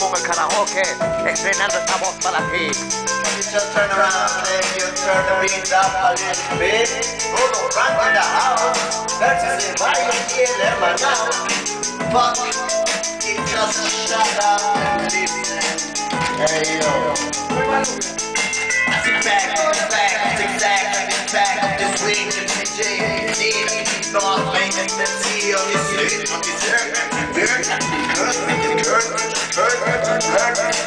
mismo en el karaoke, estrenando esta voz para ti. Can you just turn around and you turn the beat up a little bit? Bruno Frank in the house. That's his invite here, let my now. Fuck, you just shut up and listen. Hey yo. Sit back, back, back. This week DJ on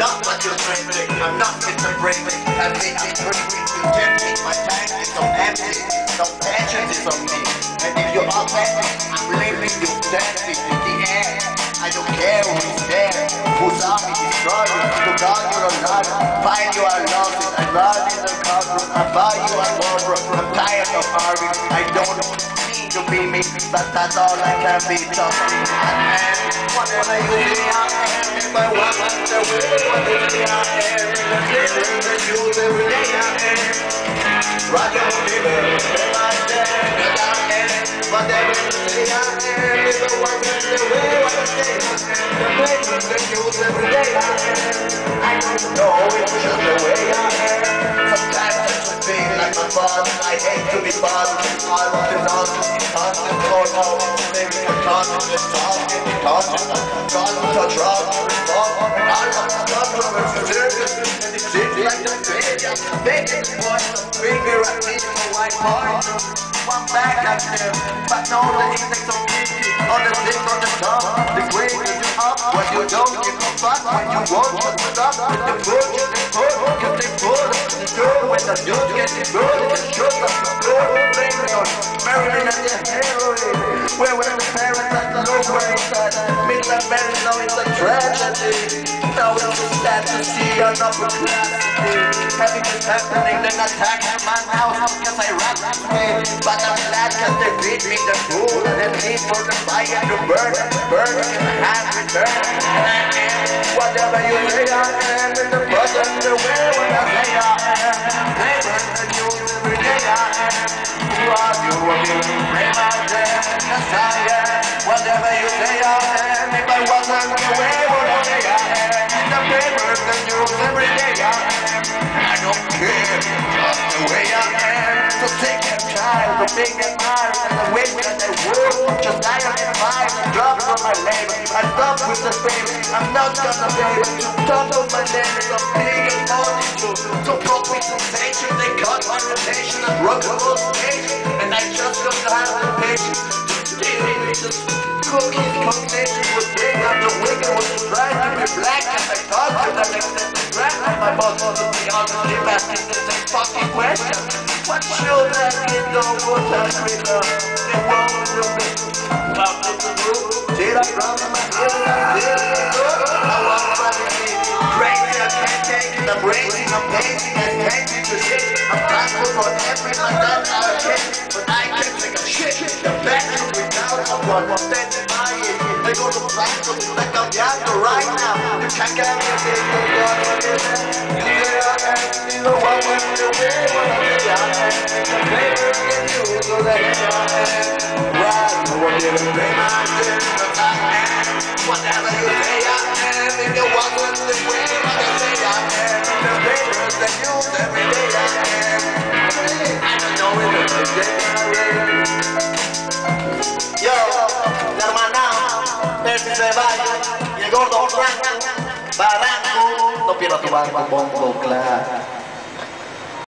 not what you're thinking. I'm not integrating. I'm making perfect. You can't take my time, it's so empty. No passion is on me. And if you're authentic, I'm leaving you dancing you, you the you I'm tired of arguing, I don't need to be me, but that's all I can be, talking and whatever you say I am, if I want the way, what you say I am, the living, the youth, every day I am. Rock your that I am, whatever you if I want the father, I hate to be bothered. I want to nonsense, constant thought, how maybe I'm constant, talking, talking, constant touch, rock, fall, and I want to talk from a circus, and it seems like the baby, I'm the baby, point the finger at me, my white part. One back at them, but no, the index of kinky, on the dick on the top, the way you up, when you don't give a fuck, when you shut it up, with the foot, the foot, when the dude gets it good, it shows up the floor, blame it on Marilyn and the heroin, where were the parents at the low middle and Mary, now it's a tragedy, now it's just sad to see an upper class this happening, then attack my house, cause I rap me, but I'm glad cause they beat me the fool, and need for the fire to burn, burn, the return, and I am whatever you say I am, in the person, the way when I say I am, they burn the every day I am, who are you, you pray my death, yes I am, whatever you say I am, if I wasn't the way what I say I am, the news every day I am, I don't care, just the way I am, so take your child, so make it mine, and the way that they work, just die on your mind, drop it on my label, I stop with the baby, I'm not gonna be able to talk on my name, a big and money too, so broke me sensation, they cut my rotation, and rock the whole stage, and I just don't have the patience, to deal with this cookies, combination with I'm the wicked, was trying to be black, and I extended grab on my boss, to the same fucking question, what children in the world Africa, they won't do it, up in the room, did I run my head, did I go, I want to crazy, I can't take it, I'm I'm pacing, I can't be to shit, I'm thankful for every man that I get, but I can't take a shit, the back is without someone, standing by it, they go to fight, so like I'm younger right now, you can't get me a one, what is that? You say I am, you know what, when the way, what I say I am, the flavor in you, so that I am, right, you want me to play my shit, but I am, whatever you say I am, if you wasn't the way, I say I am, the flavors that you every day I am, I don't know if it's the day Percy Ceballos y el gordo Franco, Barranco, no pierdas tu banco, bongo, claro.